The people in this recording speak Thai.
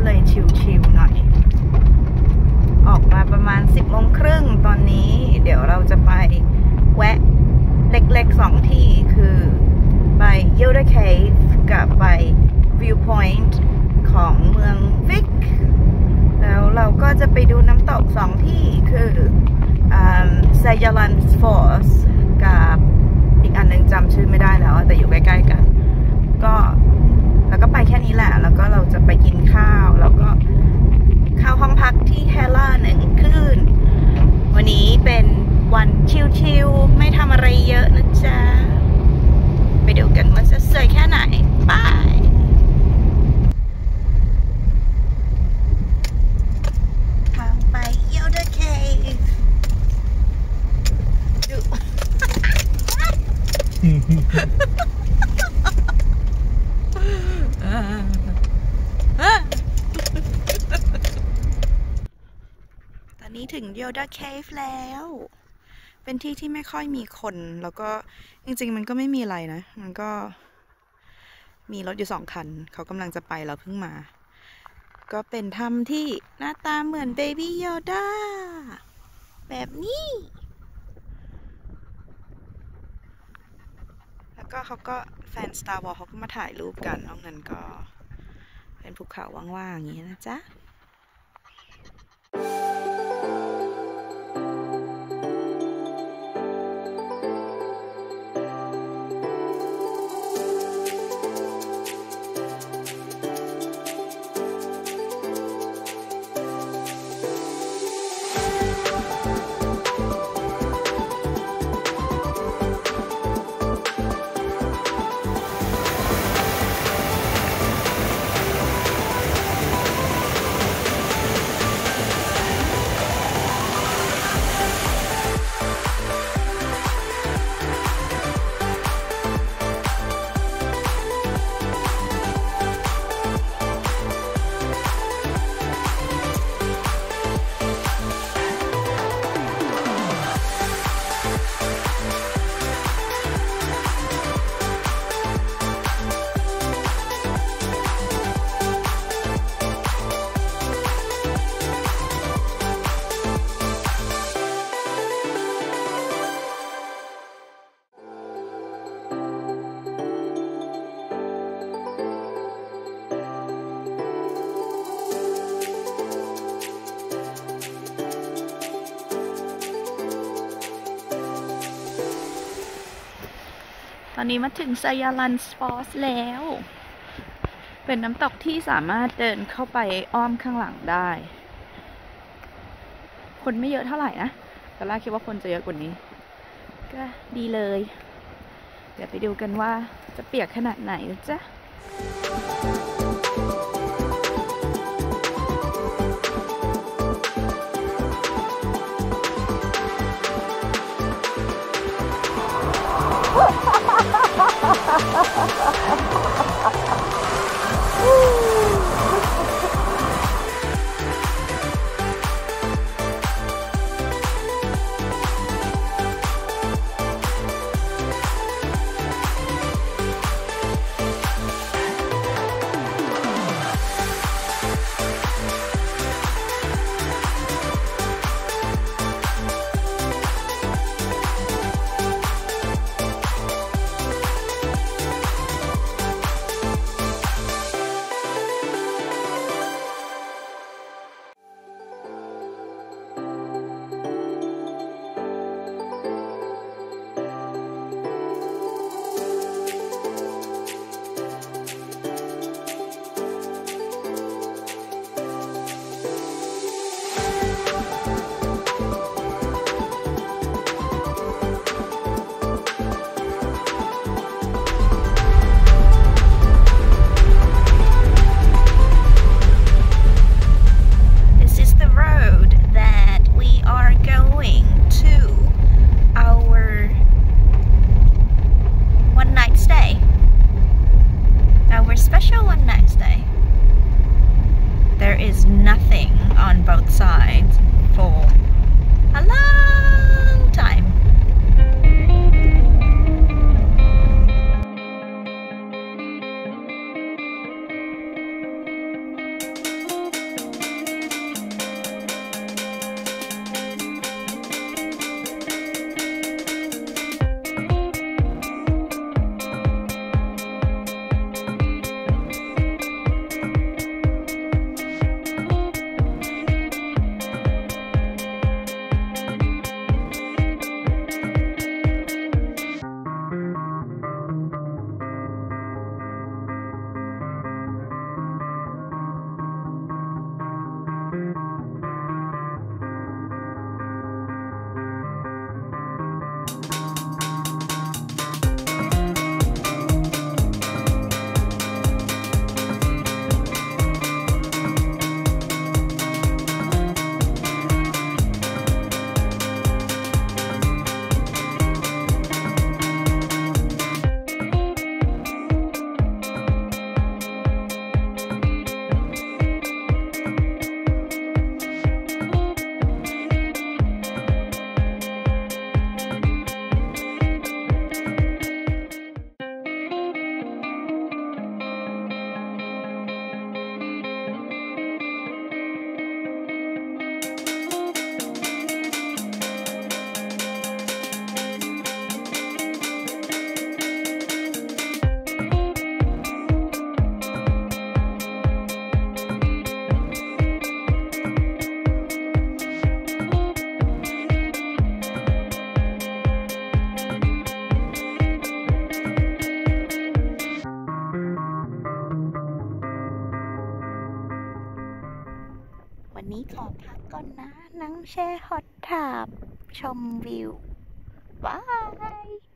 ก็เลยชิลๆหน่อย ออกมาประมาณ 10โมงครึ่งตอนนี้ เดี๋ยวเราจะไปแวะเล็กๆสองที่คือไป Yoda Cave กับไป Viewpoint ของเมืองวิก แล้วเราก็จะไปดูน้ำตกสองที่คือไซยาลันฟอร์สกับอีกอันหนึงจำชื่อไม่ได้แล้ว แต่อยู่ใกล้ ๆ กัน ก็แล้วก็ไปแค่นี้แหละ แล้วก็เราจะไปกินข้าว แล้วก็เข้าห้องพักที่เฮล่าหนึ่งคืน วันนี้เป็นวันชิลๆไม่ทำอะไรเยอะนะจ๊ะ ไปดูกันว่าจะสวยแค่ไหนบาย ทางไป Yoda Cave ดู ตอนนี้ถึง Yoda Cave แล้ว เป็นที่ที่ไม่ค่อยมีคน แล้วก็จริงๆ มันก็ไม่มีอะไรนะ มันก็มีรถอยู่สองคัน เขากำลังจะไปเราเพิ่งมา ก็เป็นถ้ำที่หน้าตาเหมือน Baby Yoda แบบนี้ แล้ว ก็เขาก็แฟน Star Wars เขาก็มาถ่ายรูปกันนอกนั้นก็เป็นภูเขาว่างๆอย่างนี้นะจ๊ะ ตอนนี้มาถึงไซยาลันสปอร์สแล้ว เป็นน้ำตกที่สามารถเดินเข้าไปอ้อมข้างหลังได้ คนไม่เยอะเท่าไหร่นะแต่แรกคิดว่าคนจะเยอะกว่านี้ ก็ดีเลย เดี๋ยวไปดูกันว่าจะเปียกขนาดไหนนะจ๊ะ นี้ขอพักก่อนนะ นั่งแช่ฮอตทาบชมวิวบาย